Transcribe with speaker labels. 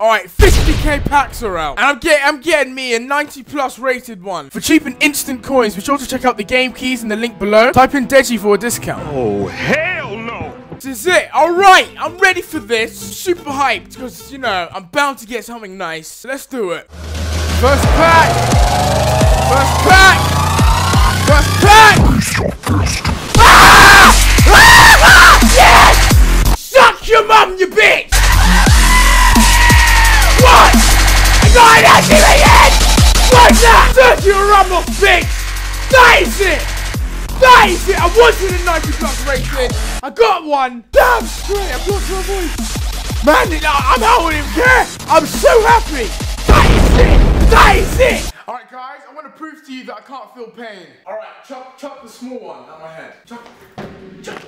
Speaker 1: Alright, 50k packs are out. And I'm getting I'm getting me a 90 plus rated one. For cheap and instant coins, be sure to check out the game keys in the link below. Type in Deji for a discount.
Speaker 2: Oh, hell no!
Speaker 1: This is it. Alright, I'm ready for this. Super hyped, because, you know, I'm bound to get something nice. Let's do it. First pack! First pack! First pack! Ah! Ah! Yes! Suck your mum, you bitch! I got an activated! What's that? Sergio Ramos, bitch! That is it! That is it! I wanted a 90 plus rating! I got one! Damn straight! I've got my voice! Man, I'm I don't care! I'm so happy! That is it! That is it! Alright guys, I want to prove to you that I can't feel pain. Alright, chop chop the small one out my head. Chop, chop,